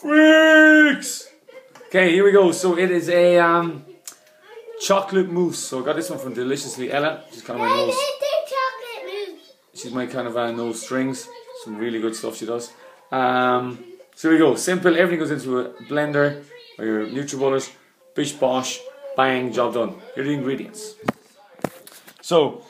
Freaks! Okay, here we go. So it is a um, chocolate mousse. So I got this one from Deliciously Ella. She's kind of my nose. She's my kind of uh, nose strings. Some really good stuff she does. Um, so here we go. Simple. Everything goes into a blender or your NutriBullets. Bish bosh. Bang. Job done. Here are the ingredients. So,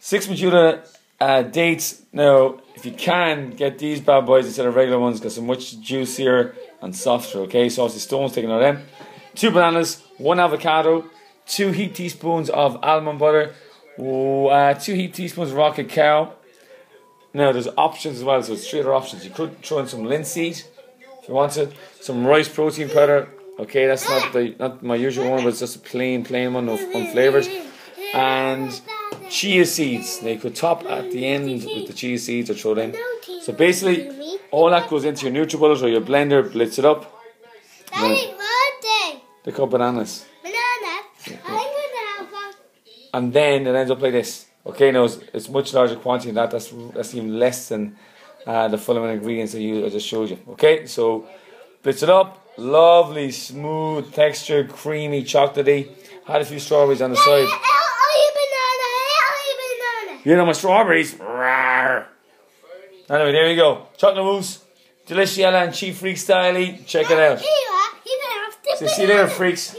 six Medjool uh, dates. Now, if you can, get these bad boys instead of regular ones because they're much juicier and softer. Okay, so obviously stones taking out of them. Two bananas, one avocado, two heap teaspoons of almond butter, uh, two heap teaspoons of raw cacao. Now there's options as well, so it's three other options. You could throw in some linseed if you wanted, some rice protein powder. Okay, that's not the not my usual one, but it's just a plain plain one, of flavors And chia seeds. They could top at the end with the chia seeds or throw them. So basically, all that goes into your NutriBullets or your blender, blitz it up. Daddy, They're called bananas. Banana. And then it ends up like this. Okay, now it's, it's much larger quantity than that. That's that's even less than uh, the full amount of ingredients that you I just showed you. Okay, so blitz it up. Lovely, smooth texture, creamy, chocolatey. Had a few strawberries on the side. You know my strawberries. Rawr. Anyway, there you go. Chocolate mousse, Delicious and Cheap Freak Style. Check it out. Here you. You can have So see you later, freaks.